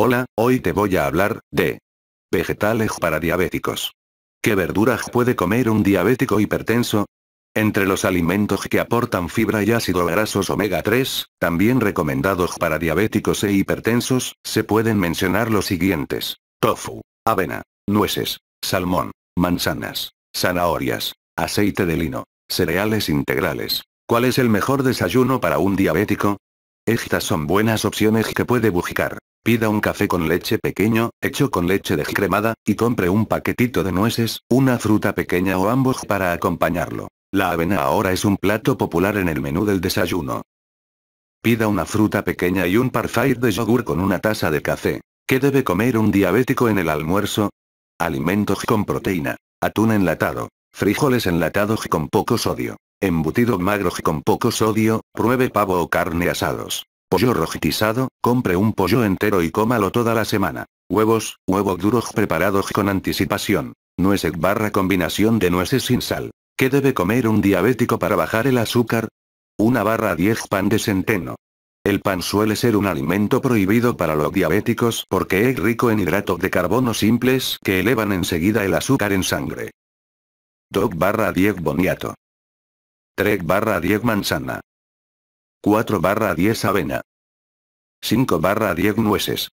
Hola, hoy te voy a hablar de vegetales para diabéticos. ¿Qué verduras puede comer un diabético hipertenso? Entre los alimentos que aportan fibra y ácido grasos omega 3, también recomendados para diabéticos e hipertensos, se pueden mencionar los siguientes. Tofu, avena, nueces, salmón, manzanas, zanahorias, aceite de lino, cereales integrales. ¿Cuál es el mejor desayuno para un diabético? Estas son buenas opciones que puede buscar. Pida un café con leche pequeño, hecho con leche descremada, y compre un paquetito de nueces, una fruta pequeña o ambos para acompañarlo. La avena ahora es un plato popular en el menú del desayuno. Pida una fruta pequeña y un parfait de yogur con una taza de café. ¿Qué debe comer un diabético en el almuerzo? Alimentos con proteína. Atún enlatado. Frijoles enlatados con poco sodio. Embutido magro con poco sodio, pruebe pavo o carne asados. Pollo rojitizado, compre un pollo entero y cómalo toda la semana. Huevos, huevos duros preparados con anticipación. Nueces barra combinación de nueces sin sal. ¿Qué debe comer un diabético para bajar el azúcar? Una barra 10 pan de centeno. El pan suele ser un alimento prohibido para los diabéticos porque es rico en hidratos de carbono simples que elevan enseguida el azúcar en sangre. 2 barra 10 boniato. 3 barra 10 manzana. 4 barra 10 avena. 5 barra 10 nueces.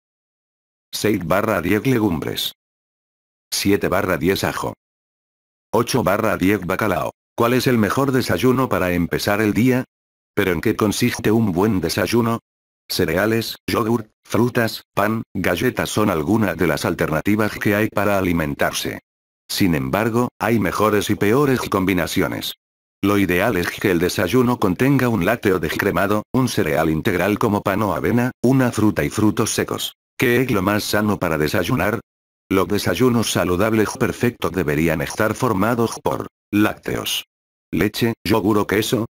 6 barra 10 legumbres. 7 barra 10 ajo. 8 barra 10 bacalao. ¿Cuál es el mejor desayuno para empezar el día? ¿Pero en qué consiste un buen desayuno? Cereales, yogur, frutas, pan, galletas son algunas de las alternativas que hay para alimentarse. Sin embargo, hay mejores y peores combinaciones. Lo ideal es que el desayuno contenga un lácteo descremado, un cereal integral como pan o avena, una fruta y frutos secos. ¿Qué es lo más sano para desayunar? Los desayunos saludables perfectos deberían estar formados por lácteos, leche, yogur o queso,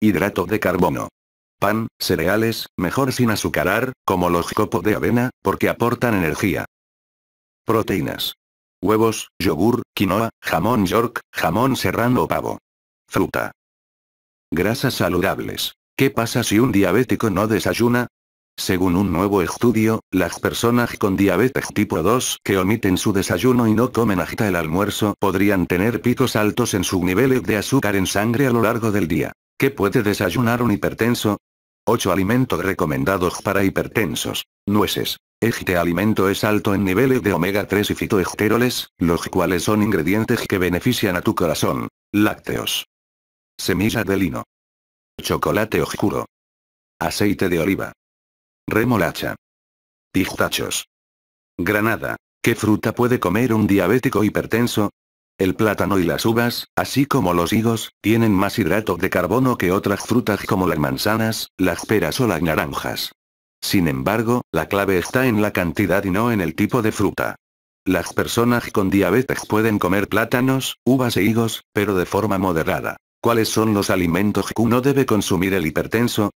hidrato de carbono, pan, cereales, mejor sin azucarar, como los copos de avena, porque aportan energía. Proteínas. Huevos, yogur, quinoa, jamón york, jamón serrano o pavo. Fruta. Grasas saludables. ¿Qué pasa si un diabético no desayuna? Según un nuevo estudio, las personas con diabetes tipo 2 que omiten su desayuno y no comen hasta el almuerzo podrían tener picos altos en su nivel de azúcar en sangre a lo largo del día. ¿Qué puede desayunar un hipertenso? 8 alimentos recomendados para hipertensos. Nueces. Este alimento es alto en niveles de omega 3 y fitoesteroles, los cuales son ingredientes que benefician a tu corazón. Lácteos. Semilla de lino. Chocolate oscuro. Aceite de oliva. Remolacha. Pistachos. Granada. ¿Qué fruta puede comer un diabético hipertenso? El plátano y las uvas, así como los higos, tienen más hidrato de carbono que otras frutas como las manzanas, las peras o las naranjas. Sin embargo, la clave está en la cantidad y no en el tipo de fruta. Las personas con diabetes pueden comer plátanos, uvas e higos, pero de forma moderada. ¿Cuáles son los alimentos que uno debe consumir el hipertenso?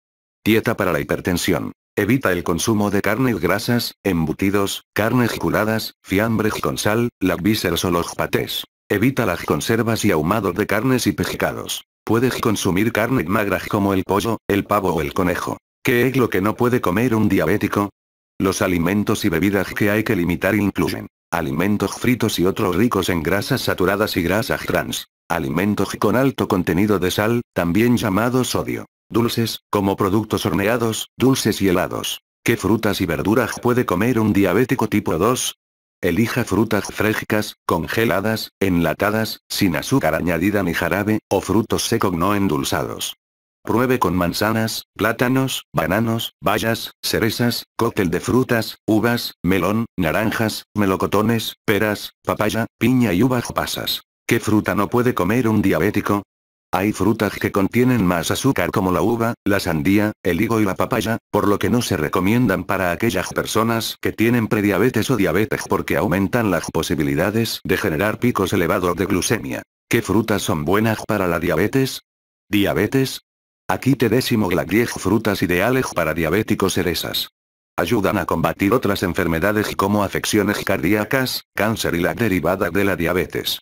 Dieta para la hipertensión. Evita el consumo de carnes grasas, embutidos, carnes curadas, fiambres con sal, las vísceras o los patés. Evita las conservas y ahumados de carnes y pescados. Puedes consumir carne magra como el pollo, el pavo o el conejo. ¿Qué es lo que no puede comer un diabético? Los alimentos y bebidas que hay que limitar incluyen alimentos fritos y otros ricos en grasas saturadas y grasas trans, alimentos con alto contenido de sal, también llamado sodio, dulces, como productos horneados, dulces y helados. ¿Qué frutas y verduras puede comer un diabético tipo 2? Elija frutas frescas, congeladas, enlatadas, sin azúcar añadida ni jarabe, o frutos secos no endulzados. Pruebe con manzanas, plátanos, bananos, bayas, cerezas, cóctel de frutas, uvas, melón, naranjas, melocotones, peras, papaya, piña y uvas pasas. ¿Qué fruta no puede comer un diabético? Hay frutas que contienen más azúcar como la uva, la sandía, el higo y la papaya, por lo que no se recomiendan para aquellas personas que tienen prediabetes o diabetes porque aumentan las posibilidades de generar picos elevados de glucemia. ¿Qué frutas son buenas para la diabetes? ¿Diabetes? Aquí te decimos las 10 frutas ideales para diabéticos cerezas. Ayudan a combatir otras enfermedades como afecciones cardíacas, cáncer y las derivadas de la diabetes.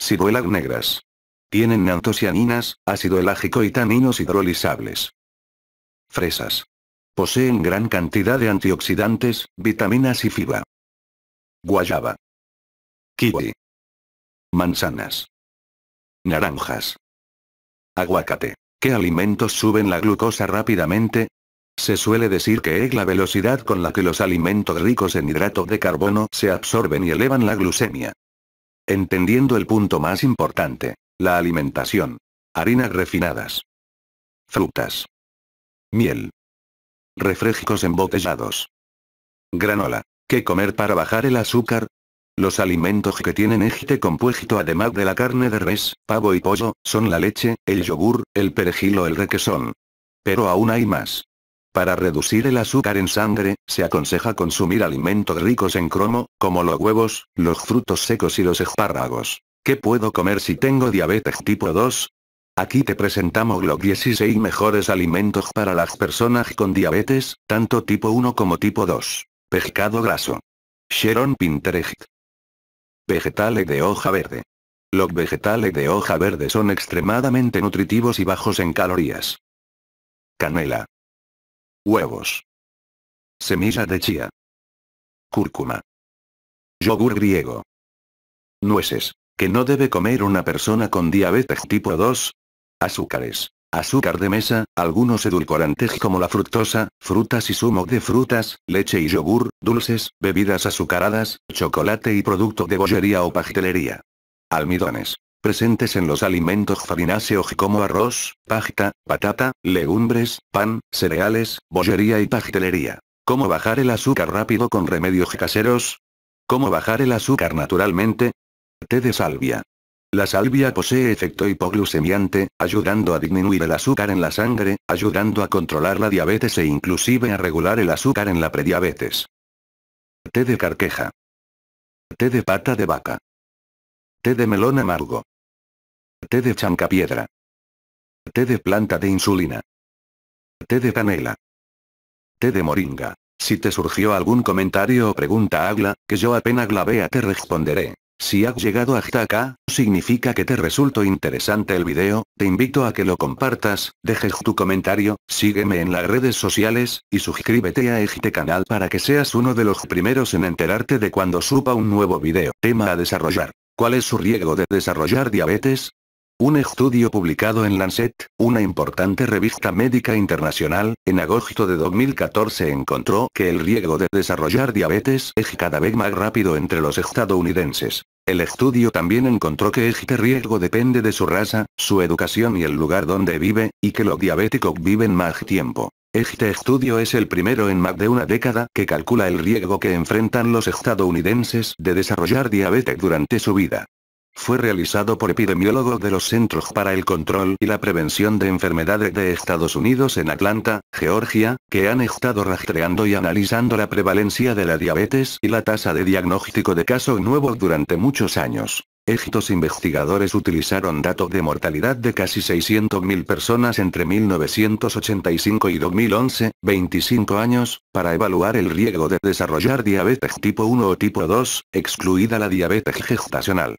Ciruelas negras. Tienen antocianinas, ácido elágico y taninos hidrolizables. Fresas. Poseen gran cantidad de antioxidantes, vitaminas y fibra. Guayaba. Kiwi. Manzanas. Naranjas. Aguacate. ¿Qué alimentos suben la glucosa rápidamente? Se suele decir que es la velocidad con la que los alimentos ricos en hidrato de carbono se absorben y elevan la glucemia. Entendiendo el punto más importante, la alimentación. Harinas refinadas. Frutas. Miel. Refrescos embotellados. Granola. ¿Qué comer para bajar el azúcar? Los alimentos que tienen éjite compuesto además de la carne de res, pavo y pollo, son la leche, el yogur, el perejil o el requesón. Pero aún hay más. Para reducir el azúcar en sangre, se aconseja consumir alimentos ricos en cromo, como los huevos, los frutos secos y los espárragos. ¿Qué puedo comer si tengo diabetes tipo 2? Aquí te presentamos los 16 mejores alimentos para las personas con diabetes, tanto tipo 1 como tipo 2. Pescado graso. Sharon Pinterest. Vegetales de hoja verde. Los vegetales de hoja verde son extremadamente nutritivos y bajos en calorías. Canela. Huevos. Semillas de chía. Cúrcuma. Yogur griego. Nueces. Que no debe comer una persona con diabetes tipo 2. Azúcares. Azúcar de mesa, algunos edulcorantes como la fructosa, frutas y zumo de frutas, leche y yogur, dulces, bebidas azucaradas, chocolate y producto de bollería o pastelería. Almidones. Presentes en los alimentos farináceos como arroz, pasta, patata, legumbres, pan, cereales, bollería y pastelería. ¿Cómo bajar el azúcar rápido con remedios caseros? ¿Cómo bajar el azúcar naturalmente? Té de salvia. La salvia posee efecto hipoglucemiante, ayudando a disminuir el azúcar en la sangre, ayudando a controlar la diabetes e inclusive a regular el azúcar en la prediabetes. Té de carqueja. Té de pata de vaca. Té de melón amargo. Té de chancapiedra. Té de planta de insulina. Té de canela. Té de moringa. Si te surgió algún comentario o pregunta habla, que yo apenas la vea te responderé. Si has llegado hasta acá, significa que te resultó interesante el video, te invito a que lo compartas, dejes tu comentario, sígueme en las redes sociales, y suscríbete a este canal para que seas uno de los primeros en enterarte de cuando suba un nuevo video. Tema a desarrollar. ¿Cuál es su riesgo de desarrollar diabetes? Un estudio publicado en Lancet, una importante revista médica internacional, en agosto de 2014 encontró que el riesgo de desarrollar diabetes es cada vez más rápido entre los estadounidenses. El estudio también encontró que este riesgo depende de su raza, su educación y el lugar donde vive, y que los diabéticos viven más tiempo. Este estudio es el primero en más de una década que calcula el riesgo que enfrentan los estadounidenses de desarrollar diabetes durante su vida. Fue realizado por epidemiólogos de los Centros para el Control y la Prevención de Enfermedades de Estados Unidos en Atlanta, Georgia, que han estado rastreando y analizando la prevalencia de la diabetes y la tasa de diagnóstico de casos nuevos durante muchos años. Estos investigadores utilizaron datos de mortalidad de casi 600.000 personas entre 1985 y 2011, 25 años, para evaluar el riesgo de desarrollar diabetes tipo 1 o tipo 2, excluida la diabetes gestacional.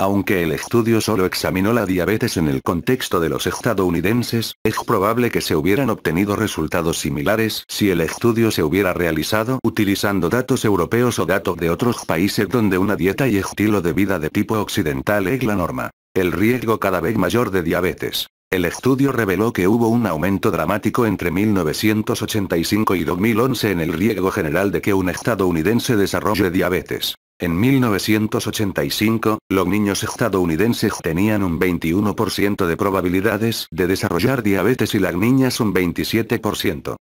Aunque el estudio solo examinó la diabetes en el contexto de los estadounidenses, es probable que se hubieran obtenido resultados similares si el estudio se hubiera realizado utilizando datos europeos o datos de otros países donde una dieta y estilo de vida de tipo occidental es la norma. El riesgo cada vez mayor de diabetes. El estudio reveló que hubo un aumento dramático entre 1985 y 2011 en el riesgo general de que un estadounidense desarrolle diabetes. En 1985, los niños estadounidenses tenían un 21% de probabilidades de desarrollar diabetes y las niñas un 27%.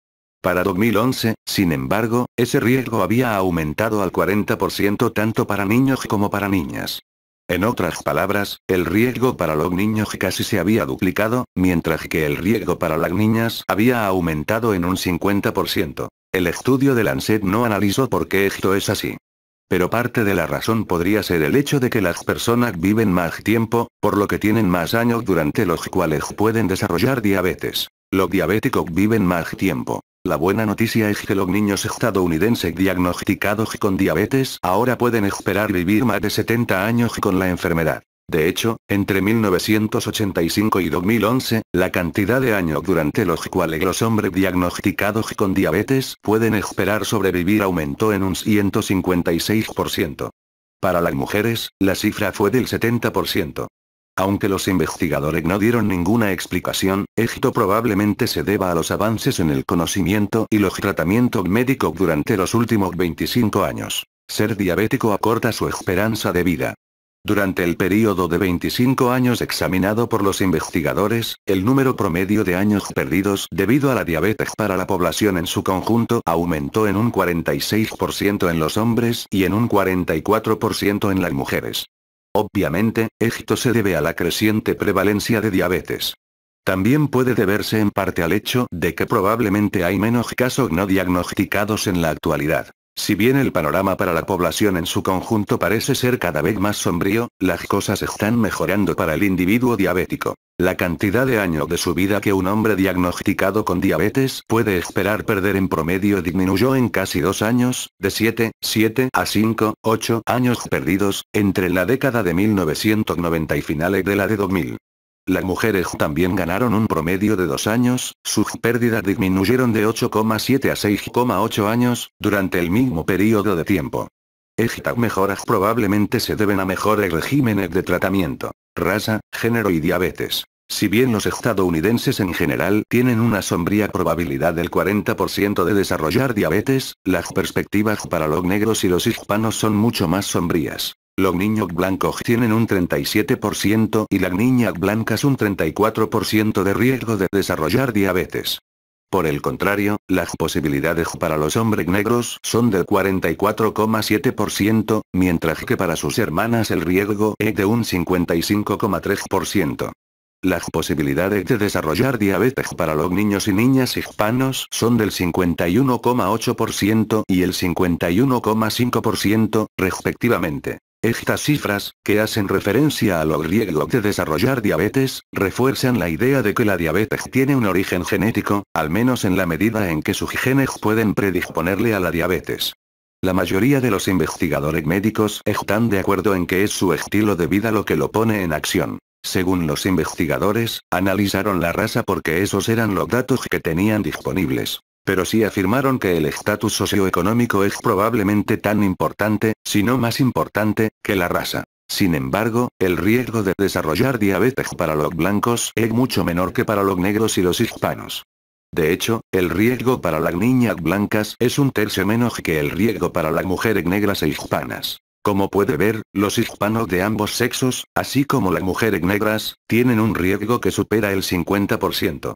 Para 2011, sin embargo, ese riesgo había aumentado al 40% tanto para niños como para niñas. En otras palabras, el riesgo para los niños casi se había duplicado, mientras que el riesgo para las niñas había aumentado en un 50%. El estudio de Lancet no analizó por qué esto es así. Pero parte de la razón podría ser el hecho de que las personas viven más tiempo, por lo que tienen más años durante los cuales pueden desarrollar diabetes. Los diabéticos viven más tiempo. La buena noticia es que los niños estadounidenses diagnosticados con diabetes ahora pueden esperar vivir más de 70 años con la enfermedad. De hecho, entre 1985 y 2011, la cantidad de años durante los cuales los hombres diagnosticados con diabetes pueden esperar sobrevivir aumentó en un 156%. Para las mujeres, la cifra fue del 70%. Aunque los investigadores no dieron ninguna explicación, esto probablemente se deba a los avances en el conocimiento y los tratamientos médicos durante los últimos 25 años. Ser diabético acorta su esperanza de vida. Durante el período de 25 años examinado por los investigadores, el número promedio de años perdidos debido a la diabetes para la población en su conjunto aumentó en un 46% en los hombres y en un 44% en las mujeres. Obviamente, esto se debe a la creciente prevalencia de diabetes. También puede deberse en parte al hecho de que probablemente hay menos casos no diagnosticados en la actualidad. Si bien el panorama para la población en su conjunto parece ser cada vez más sombrío, las cosas están mejorando para el individuo diabético. La cantidad de años de su vida que un hombre diagnosticado con diabetes puede esperar perder en promedio disminuyó en casi dos años, de 7, 7 a 5, 8 años perdidos, entre la década de 1990 y finales de la de 2000. Las mujeres también ganaron un promedio de dos años, sus pérdidas disminuyeron de 8,7 a 6,8 años, durante el mismo periodo de tiempo. Estas mejoras probablemente se deben a mejores regímenes de tratamiento, raza, género y diabetes. Si bien los estadounidenses en general tienen una sombría probabilidad del 40% de desarrollar diabetes, las perspectivas para los negros y los hispanos son mucho más sombrías. Los niños blancos tienen un 37% y las niñas blancas un 34% de riesgo de desarrollar diabetes. Por el contrario, las posibilidades para los hombres negros son del 44,7%, mientras que para sus hermanas el riesgo es de un 55,3%. Las posibilidades de desarrollar diabetes para los niños y niñas hispanos son del 51,8% y el 51,5%, respectivamente. Estas cifras, que hacen referencia a los riesgos de desarrollar diabetes, refuerzan la idea de que la diabetes tiene un origen genético, al menos en la medida en que sus genes pueden predisponerle a la diabetes. La mayoría de los investigadores médicos están de acuerdo en que es su estilo de vida lo que lo pone en acción. Según los investigadores, analizaron la raza porque esos eran los datos que tenían disponibles. Pero sí afirmaron que el estatus socioeconómico es probablemente tan importante, si no más importante, que la raza. Sin embargo, el riesgo de desarrollar diabetes para los blancos es mucho menor que para los negros y los hispanos. De hecho, el riesgo para las niñas blancas es un tercio menos que el riesgo para las mujeres negras e hispanas. Como puede ver, los hispanos de ambos sexos, así como las mujeres negras, tienen un riesgo que supera el 50%.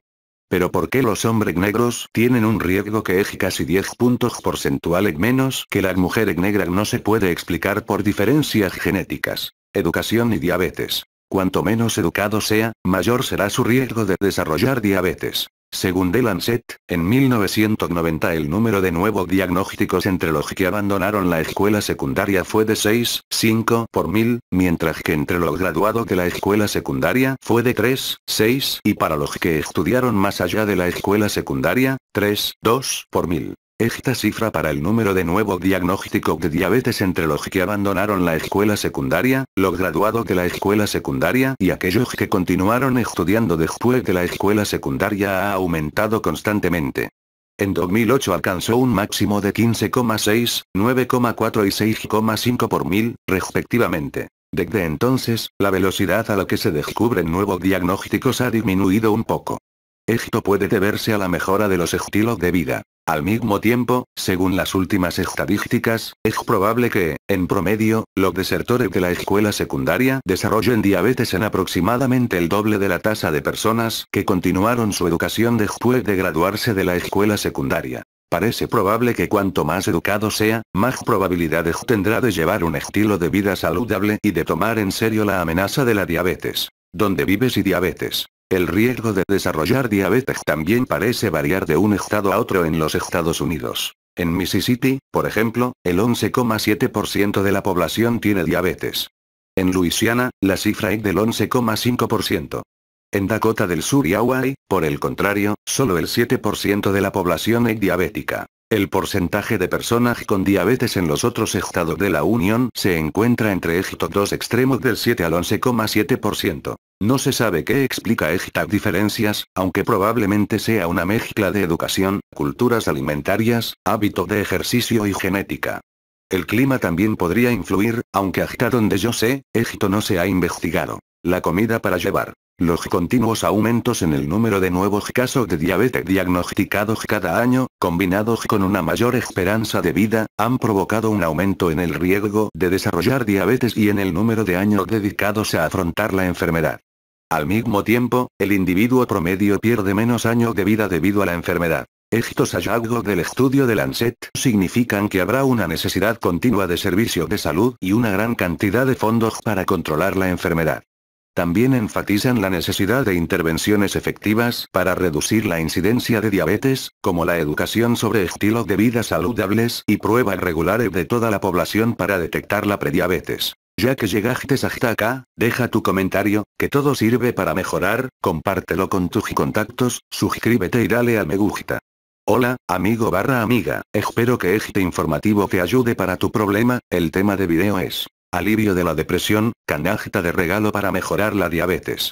Pero ¿por qué los hombres negros tienen un riesgo que es casi 10 puntos porcentuales menos que las mujeres negras no se puede explicar por diferencias genéticas, educación y diabetes? Cuanto menos educado sea, mayor será su riesgo de desarrollar diabetes. Según The Lancet, en 1990 el número de nuevos diagnósticos entre los que abandonaron la escuela secundaria fue de 6, 5 por mil, mientras que entre los graduados de la escuela secundaria fue de 3, 6 y para los que estudiaron más allá de la escuela secundaria, 3, 2 por mil. Esta cifra para el número de nuevos diagnósticos de diabetes entre los que abandonaron la escuela secundaria, los graduados de la escuela secundaria y aquellos que continuaron estudiando después de la escuela secundaria ha aumentado constantemente. En 2008 alcanzó un máximo de 15,6, 9,4 y 6,5 por mil, respectivamente. Desde entonces, la velocidad a la que se descubren nuevos diagnósticos ha disminuido un poco. Esto puede deberse a la mejora de los estilos de vida. Al mismo tiempo, según las últimas estadísticas, es probable que, en promedio, los desertores de la escuela secundaria desarrollen diabetes en aproximadamente el doble de la tasa de personas que continuaron su educación después de graduarse de la escuela secundaria. Parece probable que cuanto más educado sea, más probabilidades tendrá de llevar un estilo de vida saludable y de tomar en serio la amenaza de la diabetes. ¿Dónde vives y diabetes? El riesgo de desarrollar diabetes también parece variar de un estado a otro en los Estados Unidos. En Mississippi, por ejemplo, el 11,7% de la población tiene diabetes. En Luisiana, la cifra es del 11,5%. En Dakota del Sur y Hawaii, por el contrario, solo el 7% de la población es diabética. El porcentaje de personas con diabetes en los otros estados de la Unión se encuentra entre estos dos extremos del 7 al 11,7%. No se sabe qué explica estas diferencias, aunque probablemente sea una mezcla de educación, culturas alimentarias, hábito de ejercicio y genética. El clima también podría influir, aunque hasta donde yo sé, esto no se ha investigado. La comida para llevar. Los continuos aumentos en el número de nuevos casos de diabetes diagnosticados cada año, combinados con una mayor esperanza de vida, han provocado un aumento en el riesgo de desarrollar diabetes y en el número de años dedicados a afrontar la enfermedad. Al mismo tiempo, el individuo promedio pierde menos años de vida debido a la enfermedad. Estos hallazgos del estudio de Lancet significan que habrá una necesidad continua de servicio de salud y una gran cantidad de fondos para controlar la enfermedad. También enfatizan la necesidad de intervenciones efectivas para reducir la incidencia de diabetes, como la educación sobre estilos de vida saludables y pruebas regulares de toda la población para detectar la prediabetes. Ya que llegaste hasta acá, deja tu comentario, que todo sirve para mejorar, compártelo con tus contactos, suscríbete y dale al me gusta. Hola, amigo barra amiga, espero que este informativo te ayude para tu problema, el tema de video es Alivio de la depresión, canasta de regalo para mejorar la diabetes.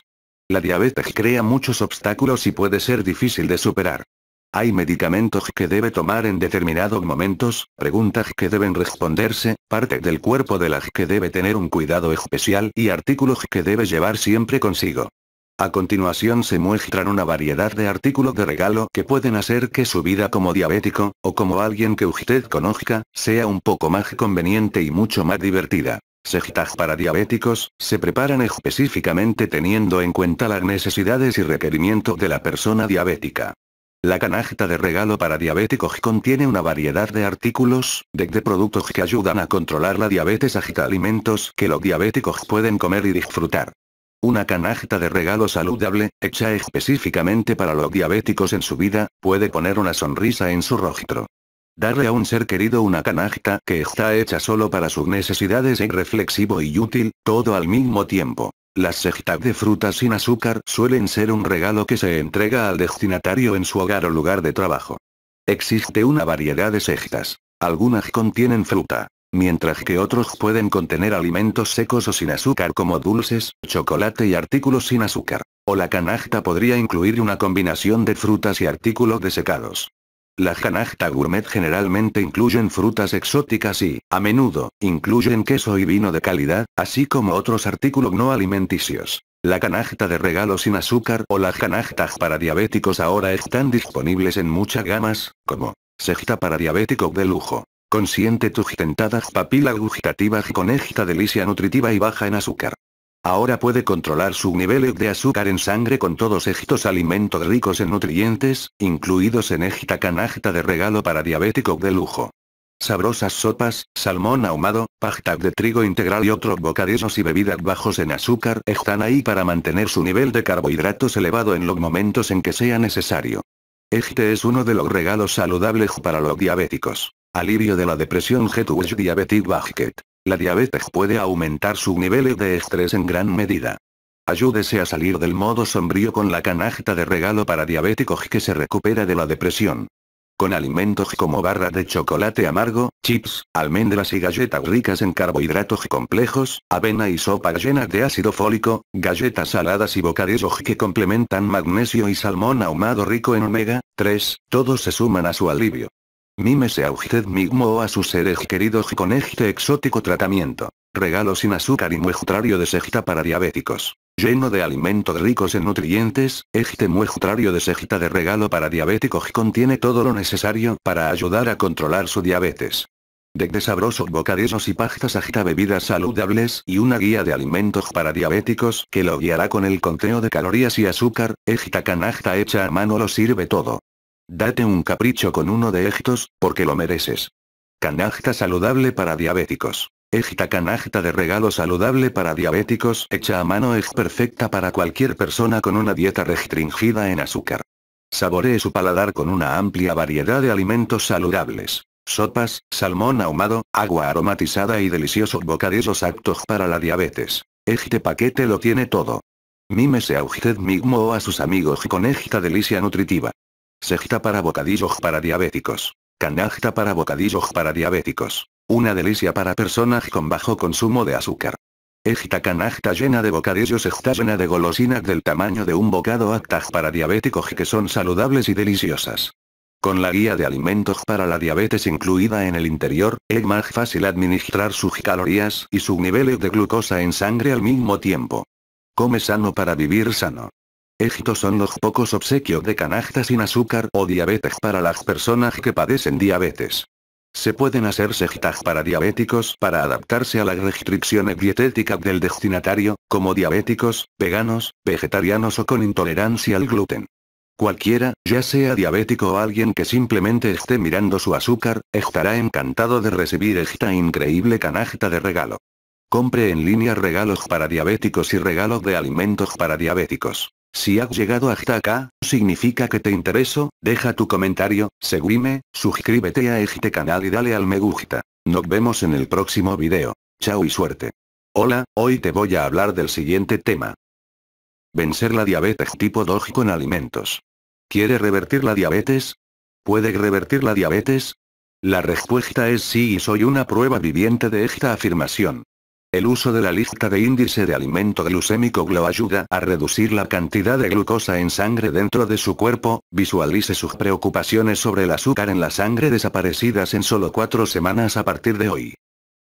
La diabetes crea muchos obstáculos y puede ser difícil de superar. ¿Hay medicamentos que debe tomar en determinados momentos? Preguntas que deben responderse, parte del cuerpo de las que debe tener un cuidado especial y artículos que debe llevar siempre consigo. A continuación se muestran una variedad de artículos de regalo que pueden hacer que su vida como diabético, o como alguien que usted conozca, sea un poco más conveniente y mucho más divertida. Sejitas para diabéticos, se preparan específicamente teniendo en cuenta las necesidades y requerimientos de la persona diabética. La canasta de regalo para diabéticos contiene una variedad de artículos, de productos que ayudan a controlar la diabetes agita alimentos que los diabéticos pueden comer y disfrutar. Una canasta de regalo saludable, hecha específicamente para los diabéticos en su vida, puede poner una sonrisa en su rostro. Darle a un ser querido una canasta que está hecha solo para sus necesidades es reflexivo y útil, todo al mismo tiempo. Las cejitas de frutas sin azúcar suelen ser un regalo que se entrega al destinatario en su hogar o lugar de trabajo. Existe una variedad de cejitas. Algunas contienen fruta, mientras que otros pueden contener alimentos secos o sin azúcar como dulces, chocolate y artículos sin azúcar. O la canasta podría incluir una combinación de frutas y artículos desecados. Las canasta gourmet generalmente incluyen frutas exóticas y, a menudo, incluyen queso y vino de calidad, así como otros artículos no alimenticios. La canasta de regalo sin azúcar o las canastas para diabéticos ahora están disponibles en muchas gamas, como Sexta para diabético de lujo. Consiente tus tentadas papilas gustativas con esta delicia nutritiva y baja en azúcar. Ahora puede controlar su nivel de azúcar en sangre con todos estos alimentos ricos en nutrientes, incluidos en esta canasta de regalo para diabético de lujo. Sabrosas sopas, salmón ahumado, pasta de trigo integral y otros bocadillos y bebidas bajos en azúcar están ahí para mantener su nivel de carbohidratos elevado en los momentos en que sea necesario. Este es uno de los regalos saludables para los diabéticos. Alivio de la depresión Get Diabetic Basket. La diabetes puede aumentar su nivel de estrés en gran medida. Ayúdese a salir del modo sombrío con la canasta de regalo para diabéticos que se recupera de la depresión. Con alimentos como barra de chocolate amargo, chips, almendras y galletas ricas en carbohidratos complejos, avena y sopa llenas de ácido fólico, galletas saladas y bocadillos que complementan magnesio y salmón ahumado rico en omega 3, todos se suman a su alivio. Mímese a usted mismo o a sus seres queridos con este exótico tratamiento. Regalo sin azúcar y muestrario de sejita para diabéticos. Lleno de alimentos ricos en nutrientes, este muestrario de sejita de regalo para diabéticos contiene todo lo necesario para ayudar a controlar su diabetes. De sabrosos bocadillos y pastas agita bebidas saludables y una guía de alimentos para diabéticos que lo guiará con el conteo de calorías y azúcar, esta canasta hecha a mano lo sirve todo. Date un capricho con uno de estos, porque lo mereces. Canasta saludable para diabéticos. Esta canasta de regalo saludable para diabéticos hecha a mano es perfecta para cualquier persona con una dieta restringida en azúcar. Saboree su paladar con una amplia variedad de alimentos saludables. Sopas, salmón ahumado, agua aromatizada y deliciosos bocadillos aptos para la diabetes. Este paquete lo tiene todo. Mímese a usted mismo o a sus amigos con esta delicia nutritiva. Sejita para bocadillos para diabéticos. Canasta para bocadillos para diabéticos. Una delicia para personas con bajo consumo de azúcar. Esta canasta llena de bocadillos está llena de golosinas del tamaño de un bocado actaj para diabéticos que son saludables y deliciosas. Con la guía de alimentos para la diabetes incluida en el interior, es más fácil administrar sus calorías y su niveles de glucosa en sangre al mismo tiempo. Come sano para vivir sano. Estos son los pocos obsequios de canasta sin azúcar o diabetes para las personas que padecen diabetes. Se pueden hacer sejtas para diabéticos para adaptarse a las restricciones dietéticas del destinatario, como diabéticos, veganos, vegetarianos o con intolerancia al gluten. Cualquiera, ya sea diabético o alguien que simplemente esté mirando su azúcar, estará encantado de recibir esta increíble canasta de regalo. Compre en línea regalos para diabéticos y regalos de alimentos para diabéticos. Si has llegado hasta acá, significa que te intereso, deja tu comentario, seguime, suscríbete a este canal y dale al me gusta. Nos vemos en el próximo video. Chao y suerte. Hola, hoy te voy a hablar del siguiente tema. Vencer la diabetes tipo 2 con alimentos. ¿Quiere revertir la diabetes? ¿Puede revertir la diabetes? La respuesta es sí y soy una prueba viviente de esta afirmación. El uso de la lista de índice de alimento glucémico lo ayuda a reducir la cantidad de glucosa en sangre dentro de su cuerpo, visualice sus preocupaciones sobre el azúcar en la sangre desaparecidas en solo cuatro semanas a partir de hoy.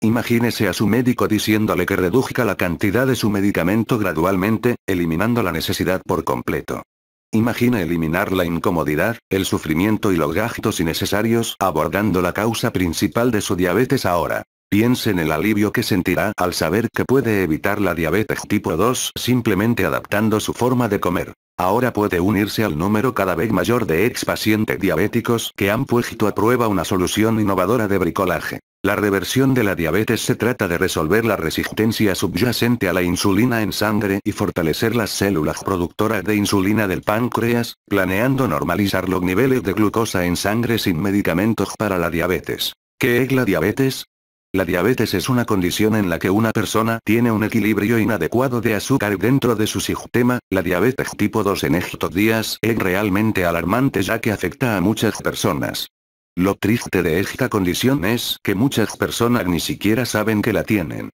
Imagínese a su médico diciéndole que reduzca la cantidad de su medicamento gradualmente, eliminando la necesidad por completo. Imagina eliminar la incomodidad, el sufrimiento y los gastos innecesarios abordando la causa principal de su diabetes ahora. Piense en el alivio que sentirá al saber que puede evitar la diabetes tipo 2 simplemente adaptando su forma de comer. Ahora puede unirse al número cada vez mayor de ex pacientes diabéticos que han puesto a prueba una solución innovadora de bricolaje. La reversión de la diabetes se trata de resolver la resistencia subyacente a la insulina en sangre y fortalecer las células productoras de insulina del páncreas, planeando normalizar los niveles de glucosa en sangre sin medicamentos para la diabetes. ¿Qué es la diabetes? La diabetes es una condición en la que una persona tiene un equilibrio inadecuado de azúcar dentro de su sistema, la diabetes tipo 2 en estos días es realmente alarmante ya que afecta a muchas personas. Lo triste de esta condición es que muchas personas ni siquiera saben que la tienen.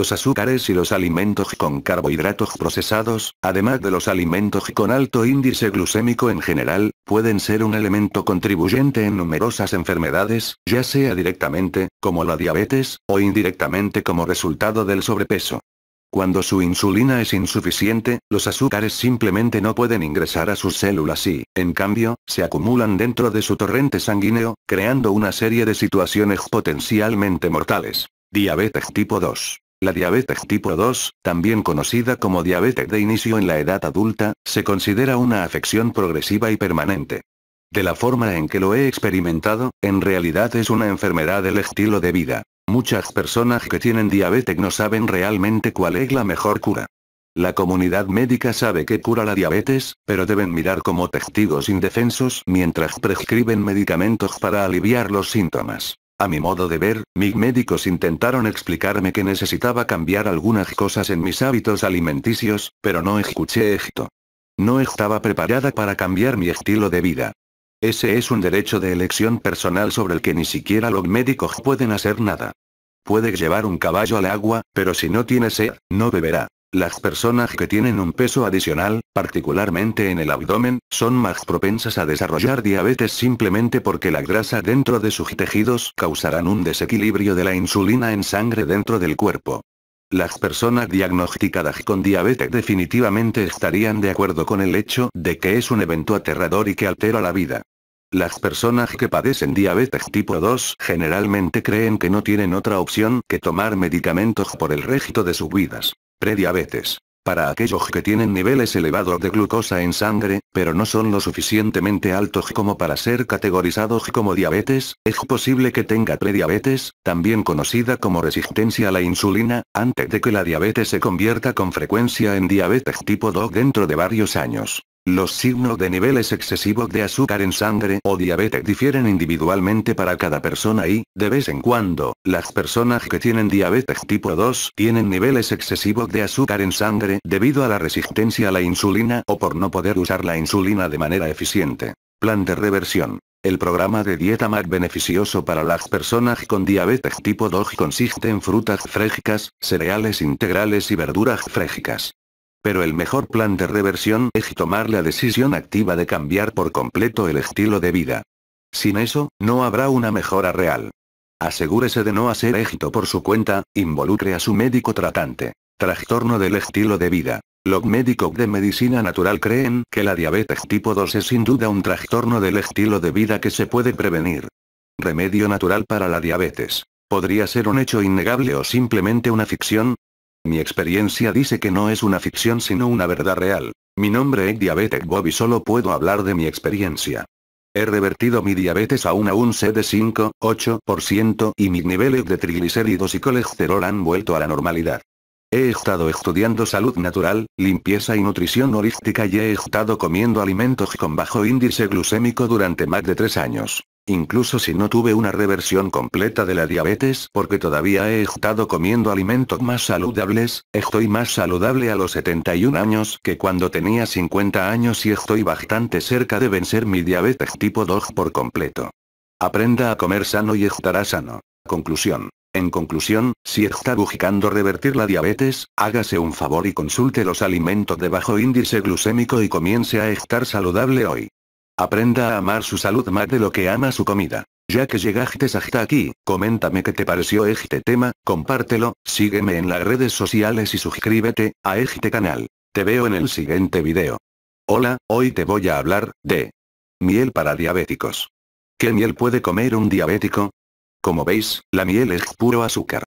Los azúcares y los alimentos con carbohidratos procesados, además de los alimentos con alto índice glucémico en general, pueden ser un elemento contribuyente en numerosas enfermedades, ya sea directamente, como la diabetes, o indirectamente como resultado del sobrepeso. Cuando su insulina es insuficiente, los azúcares simplemente no pueden ingresar a sus células y, en cambio, se acumulan dentro de su torrente sanguíneo, creando una serie de situaciones potencialmente mortales. Diabetes tipo 2. La diabetes tipo 2, también conocida como diabetes de inicio en la edad adulta, se considera una afección progresiva y permanente. De la forma en que lo he experimentado, en realidad es una enfermedad del estilo de vida. Muchas personas que tienen diabetes no saben realmente cuál es la mejor cura. La comunidad médica sabe que cura la diabetes, pero deben mirar como testigos indefensos mientras prescriben medicamentos para aliviar los síntomas. A mi modo de ver, mis médicos intentaron explicarme que necesitaba cambiar algunas cosas en mis hábitos alimenticios, pero no escuché esto. No estaba preparada para cambiar mi estilo de vida. Ese es un derecho de elección personal sobre el que ni siquiera los médicos pueden hacer nada. Puede llevar un caballo al agua, pero si no tiene sed, no beberá. Las personas que tienen un peso adicional, particularmente en el abdomen, son más propensas a desarrollar diabetes simplemente porque la grasa dentro de sus tejidos causarán un desequilibrio de la insulina en sangre dentro del cuerpo. Las personas diagnosticadas con diabetes definitivamente estarían de acuerdo con el hecho de que es un evento aterrador y que altera la vida. Las personas que padecen diabetes tipo 2 generalmente creen que no tienen otra opción que tomar medicamentos por el resto de sus vidas. Prediabetes. Para aquellos que tienen niveles elevados de glucosa en sangre, pero no son lo suficientemente altos como para ser categorizados como diabetes, es posible que tenga prediabetes, también conocida como resistencia a la insulina, antes de que la diabetes se convierta con frecuencia en diabetes tipo 2 dentro de varios años. Los signos de niveles excesivos de azúcar en sangre o diabetes difieren individualmente para cada persona y, de vez en cuando, las personas que tienen diabetes tipo 2 tienen niveles excesivos de azúcar en sangre debido a la resistencia a la insulina o por no poder usar la insulina de manera eficiente. Plan de reversión. El programa de dieta más beneficioso para las personas con diabetes tipo 2 consiste en frutas frescas, cereales integrales y verduras frescas. Pero el mejor plan de reversión es tomar la decisión activa de cambiar por completo el estilo de vida. Sin eso, no habrá una mejora real. Asegúrese de no hacer éxito por su cuenta, involucre a su médico tratante. Trastorno del estilo de vida. Los médicos de medicina natural creen que la diabetes tipo 2 es sin duda un trastorno del estilo de vida que se puede prevenir. Remedio natural para la diabetes. ¿Podría ser un hecho innegable o simplemente una ficción? Mi experiencia dice que no es una ficción sino una verdad real. Mi nombre es Diabetes Bob y solo puedo hablar de mi experiencia. He revertido mi diabetes a una C de 5, 8% y mis niveles de triglicéridos y colesterol han vuelto a la normalidad. He estado estudiando salud natural, limpieza y nutrición holística y he estado comiendo alimentos con bajo índice glucémico durante más de tres años. Incluso si no tuve una reversión completa de la diabetes porque todavía he estado comiendo alimentos más saludables, estoy más saludable a los 71 años que cuando tenía 50 años y estoy bastante cerca de vencer mi diabetes tipo 2 por completo. Aprenda a comer sano y estará sano. Conclusión. En conclusión, si está buscando revertir la diabetes, hágase un favor y consulte los alimentos de bajo índice glucémico y comience a estar saludable hoy. Aprenda a amar su salud más de lo que ama su comida. Ya que llegaste hasta aquí, coméntame qué te pareció este tema, compártelo, sígueme en las redes sociales y suscríbete a este canal. Te veo en el siguiente video. Hola, hoy te voy a hablar de miel para diabéticos. ¿Qué miel puede comer un diabético? Como veis, la miel es puro azúcar.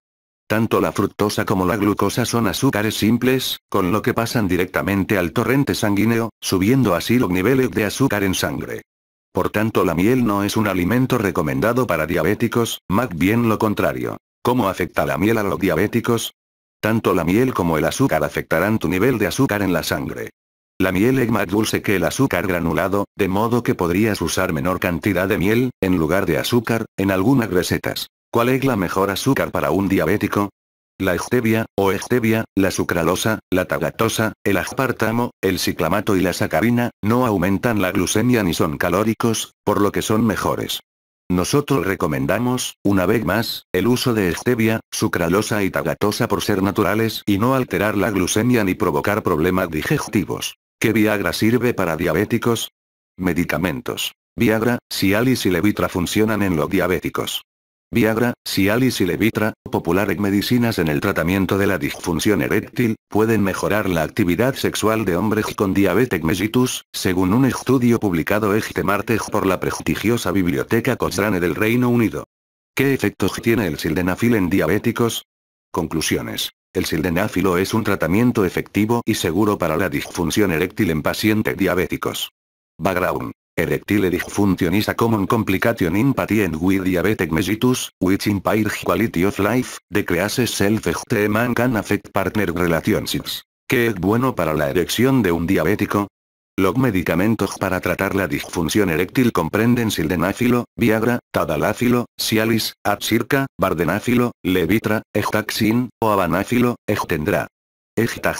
Tanto la fructosa como la glucosa son azúcares simples, con lo que pasan directamente al torrente sanguíneo, subiendo así los niveles de azúcar en sangre. Por tanto la miel no es un alimento recomendado para diabéticos, más bien lo contrario. ¿Cómo afecta la miel a los diabéticos? Tanto la miel como el azúcar afectarán tu nivel de azúcar en la sangre. La miel es más dulce que el azúcar granulado, de modo que podrías usar menor cantidad de miel, en lugar de azúcar, en algunas recetas. ¿Cuál es la mejor azúcar para un diabético? La stevia, o stevia, la sucralosa, la tagatosa, el aspartamo, el ciclamato y la sacarina, no aumentan la glucemia ni son calóricos, por lo que son mejores. Nosotros recomendamos, una vez más, el uso de stevia, sucralosa y tagatosa por ser naturales y no alterar la glucemia ni provocar problemas digestivos. ¿Qué Viagra sirve para diabéticos? Medicamentos. Viagra, Cialis y Levitra funcionan en los diabéticos. Viagra, Cialis y Levitra, popular en medicinas en el tratamiento de la disfunción eréctil, pueden mejorar la actividad sexual de hombres con diabetes mellitus, según un estudio publicado este martes por la prestigiosa Biblioteca Cochrane del Reino Unido. ¿Qué efectos tiene el sildenafil en diabéticos? Conclusiones. El sildenafilo es un tratamiento efectivo y seguro para la disfunción eréctil en pacientes diabéticos. Background. Erectile dysfunction is a common complication in patients with diabetic mellitus, which impairs quality of life, decreases self-esteem and can affect partner relationships. ¿Qué es bueno para la erección de un diabético? Los medicamentos para tratar la disfunción eréctil comprenden sildenafilo, Viagra, Tadalafilo, Cialis, Absirca, Vardenafilo, Levitra, Estaxin, o Abanafilo, Extendra.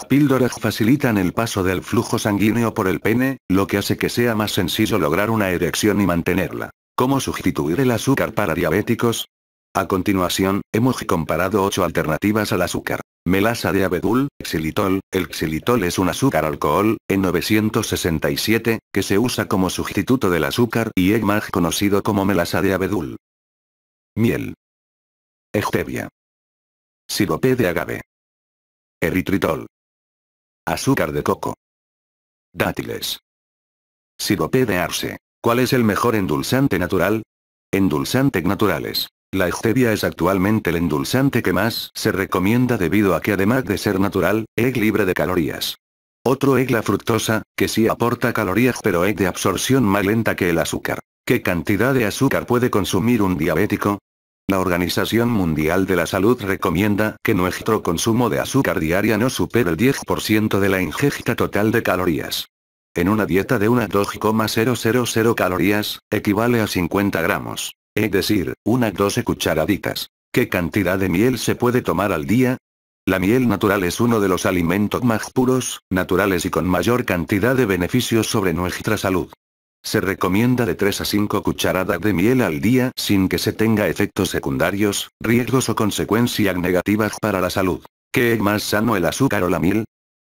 Píldoras facilitan el paso del flujo sanguíneo por el pene, lo que hace que sea más sencillo lograr una erección y mantenerla. ¿Cómo sustituir el azúcar para diabéticos? A continuación, hemos comparado ocho alternativas al azúcar. Melasa de abedul, xilitol, el xilitol es un azúcar alcohol, en 967, que se usa como sustituto del azúcar y más conocido como melasa de abedul. Miel. Stevia. Sirope de agave. Eritritol. Azúcar de coco. Dátiles. Sirope de arce. ¿Cuál es el mejor endulzante natural? Endulzantes naturales. La stevia es actualmente el endulzante que más se recomienda debido a que además de ser natural, es libre de calorías. Otro es la fructosa, que sí aporta calorías pero es de absorción más lenta que el azúcar. ¿Qué cantidad de azúcar puede consumir un diabético? La Organización Mundial de la Salud recomienda que nuestro consumo de azúcar diaria no supere el 10% de la ingesta total de calorías. En una dieta de unas 2,000 calorías, equivale a 50 gramos. Es decir, unas 12 cucharaditas. ¿Qué cantidad de miel se puede tomar al día? La miel natural es uno de los alimentos más puros, naturales y con mayor cantidad de beneficios sobre nuestra salud. Se recomienda de 3 a 5 cucharadas de miel al día sin que se tenga efectos secundarios, riesgos o consecuencias negativas para la salud. ¿Qué es más sano el azúcar o la miel?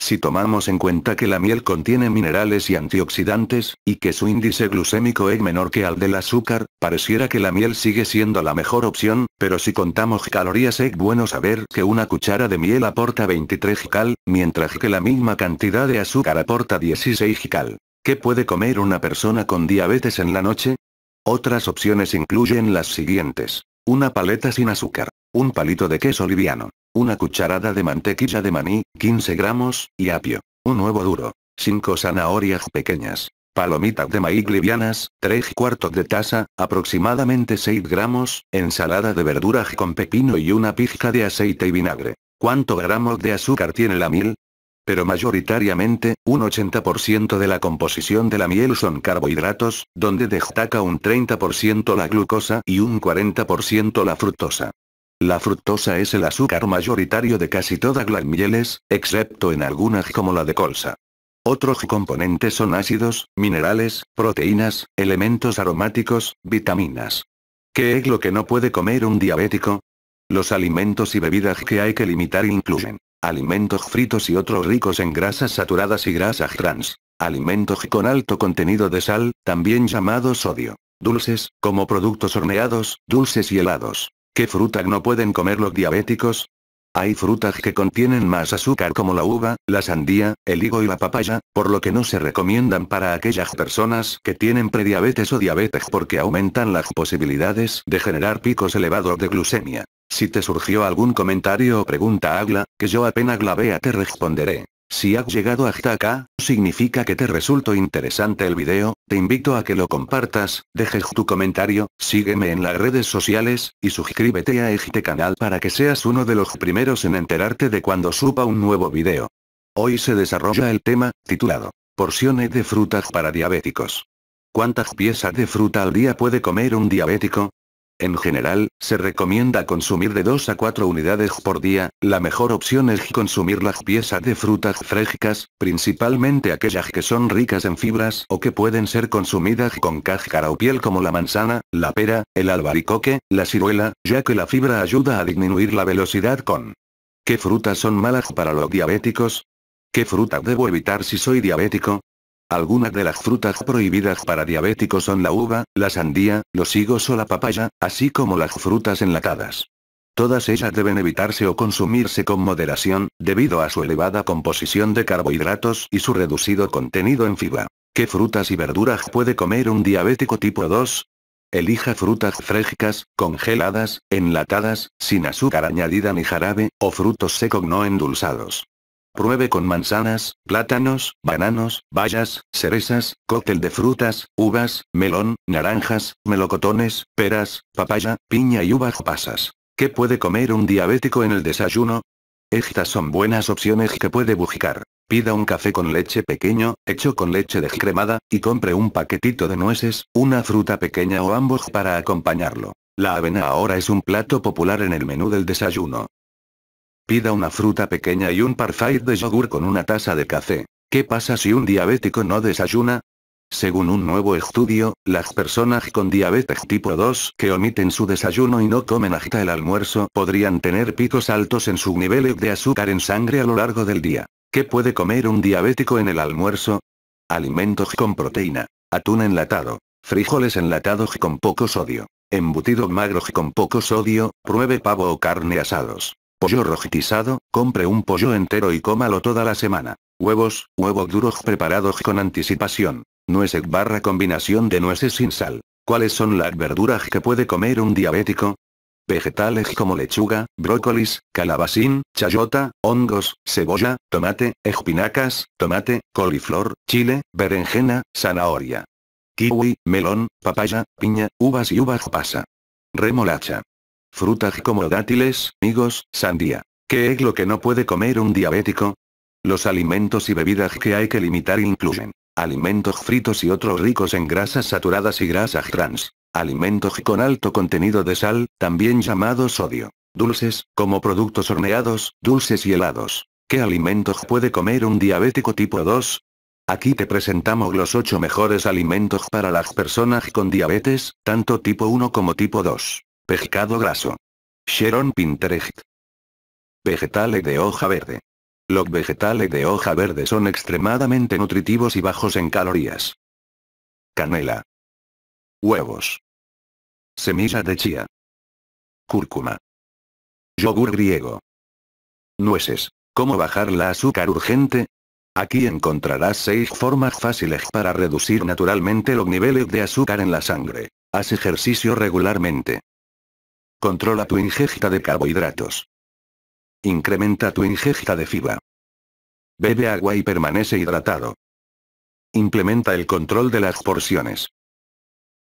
Si tomamos en cuenta que la miel contiene minerales y antioxidantes, y que su índice glucémico es menor que al del azúcar, pareciera que la miel sigue siendo la mejor opción, pero si contamos calorías es bueno saber que una cuchara de miel aporta 23 cal, mientras que la misma cantidad de azúcar aporta 16 cal. ¿Qué puede comer una persona con diabetes en la noche? Otras opciones incluyen las siguientes. Una paleta sin azúcar. Un palito de queso liviano. Una cucharada de mantequilla de maní, 15 gramos, y apio. Un huevo duro. 5 zanahorias pequeñas. Palomitas de maíz livianas, 3 cuartos de taza, aproximadamente 6 gramos, ensalada de verduras con pepino y una pizca de aceite y vinagre. ¿Cuánto gramos de azúcar tiene la miel? Pero mayoritariamente, un 80% de la composición de la miel son carbohidratos, donde destaca un 30% la glucosa y un 40% la fructosa. La fructosa es el azúcar mayoritario de casi todas las mieles, excepto en algunas como la de colza. Otros componentes son ácidos, minerales, proteínas, elementos aromáticos, vitaminas. ¿Qué es lo que no puede comer un diabético? Los alimentos y bebidas que hay que limitar incluyen alimentos fritos y otros ricos en grasas saturadas y grasas trans, alimentos con alto contenido de sal, también llamados sodio, dulces, como productos horneados, dulces y helados, ¿Qué fruta no pueden comer los diabéticos? Hay frutas que contienen más azúcar como la uva, la sandía, el higo y la papaya, por lo que no se recomiendan para aquellas personas que tienen prediabetes o diabetes porque aumentan las posibilidades de generar picos elevados de glucemia. Si te surgió algún comentario o pregunta Agla, que yo apenas la vea te responderé. Si has llegado hasta acá, significa que te resultó interesante el video, te invito a que lo compartas, dejes tu comentario, sígueme en las redes sociales, y suscríbete a este canal para que seas uno de los primeros en enterarte de cuando suba un nuevo video. Hoy se desarrolla el tema, titulado, Porciones de frutas para diabéticos. ¿Cuántas piezas de fruta al día puede comer un diabético? En general, se recomienda consumir de 2 a 4 unidades por día, la mejor opción es consumir las piezas de frutas frescas, principalmente aquellas que son ricas en fibras o que pueden ser consumidas con cáscara o piel como la manzana, la pera, el albaricoque, la ciruela, ya que la fibra ayuda a disminuir la velocidad con. ¿Qué frutas son malas para los diabéticos? ¿Qué fruta debo evitar si soy diabético? Algunas de las frutas prohibidas para diabéticos son la uva, la sandía, los higos o la papaya, así como las frutas enlatadas. Todas ellas deben evitarse o consumirse con moderación, debido a su elevada composición de carbohidratos y su reducido contenido en fibra. ¿Qué frutas y verduras puede comer un diabético tipo 2? Elija frutas frescas, congeladas, enlatadas, sin azúcar añadida ni jarabe, o frutos secos no endulzados. Pruebe con manzanas, plátanos, bananos, bayas, cerezas, cóctel de frutas, uvas, melón, naranjas, melocotones, peras, papaya, piña y uvas pasas. ¿Qué puede comer un diabético en el desayuno? Estas son buenas opciones que puede buscar. Pida un café con leche pequeño, hecho con leche descremada, y compre un paquetito de nueces, una fruta pequeña o ambos para acompañarlo. La avena ahora es un plato popular en el menú del desayuno. Pida una fruta pequeña y un parfait de yogur con una taza de café. ¿Qué pasa si un diabético no desayuna? Según un nuevo estudio, las personas con diabetes tipo 2 que omiten su desayuno y no comen hasta el almuerzo podrían tener picos altos en su nivel de azúcar en sangre a lo largo del día. ¿Qué puede comer un diabético en el almuerzo? Alimentos con proteína. Atún enlatado. Frijoles enlatados con poco sodio. Embutido magro con poco sodio, pruebe pavo o carne asados. Pollo rojitizado, compre un pollo entero y cómalo toda la semana. Huevos, huevos duros preparados con anticipación. Nueces barra combinación de nueces sin sal. ¿Cuáles son las verduras que puede comer un diabético? Vegetales como lechuga, brócolis, calabacín, chayota, hongos, cebolla, tomate, espinacas, tomate, coliflor, chile, berenjena, zanahoria. Kiwi, melón, papaya, piña, uvas y uvas pasa. Remolacha. Frutas como dátiles, higos, sandía. ¿Qué es lo que no puede comer un diabético? Los alimentos y bebidas que hay que limitar incluyen alimentos fritos y otros ricos en grasas saturadas y grasas trans, alimentos con alto contenido de sal, también llamados sodio, dulces, como productos horneados, dulces y helados. ¿Qué alimentos puede comer un diabético tipo 2? Aquí te presentamos los 8 mejores alimentos para las personas con diabetes, tanto tipo 1 como tipo 2. Pescado graso. Sharon Pinterest. Vegetales de hoja verde. Los vegetales de hoja verde son extremadamente nutritivos y bajos en calorías. Canela. Huevos. Semillas de chía. Cúrcuma. Yogur griego. Nueces. ¿Cómo bajar la azúcar urgente? Aquí encontrarás 6 formas fáciles para reducir naturalmente los niveles de azúcar en la sangre. Haz ejercicio regularmente. Controla tu ingesta de carbohidratos. Incrementa tu ingesta de fibra. Bebe agua y permanece hidratado. Implementa el control de las porciones.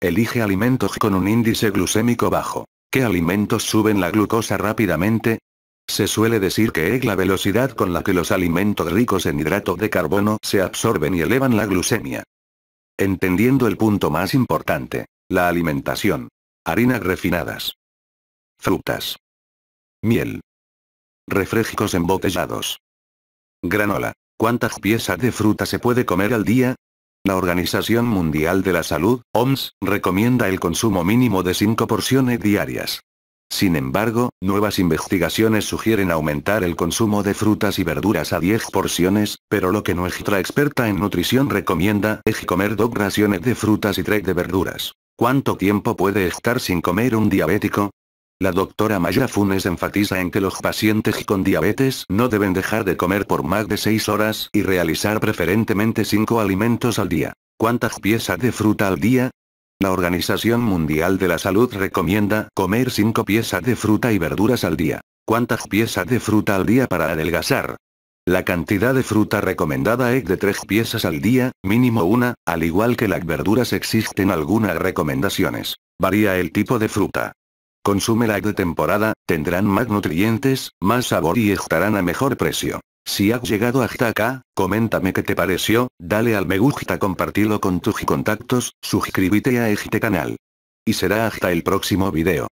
Elige alimentos con un índice glucémico bajo. ¿Qué alimentos suben la glucosa rápidamente? Se suele decir que es la velocidad con la que los alimentos ricos en hidrato de carbono se absorben y elevan la glucemia. Entendiendo el punto más importante, la alimentación. Harinas refinadas. Frutas. Miel. Refrescos embotellados. Granola. ¿Cuántas piezas de fruta se puede comer al día? La Organización Mundial de la Salud, OMS, recomienda el consumo mínimo de 5 porciones diarias. Sin embargo, nuevas investigaciones sugieren aumentar el consumo de frutas y verduras a 10 porciones, pero lo que nuestra experta en nutrición recomienda es comer dos raciones de frutas y tres de verduras. ¿Cuánto tiempo puede estar sin comer un diabético? La doctora Maya Funes enfatiza en que los pacientes con diabetes no deben dejar de comer por más de 6 horas y realizar preferentemente 5 alimentos al día. ¿Cuántas piezas de fruta al día? La Organización Mundial de la Salud recomienda comer 5 piezas de fruta y verduras al día. ¿Cuántas piezas de fruta al día para adelgazar? La cantidad de fruta recomendada es de 3 piezas al día, mínimo una, al igual que las verduras existen algunas recomendaciones. Varía el tipo de fruta. Consume la de temporada, tendrán más nutrientes, más sabor y estarán a mejor precio. Si has llegado hasta acá, coméntame qué te pareció, dale al me gusta compartilo con tus contactos, suscríbete a este canal. Y será hasta el próximo video.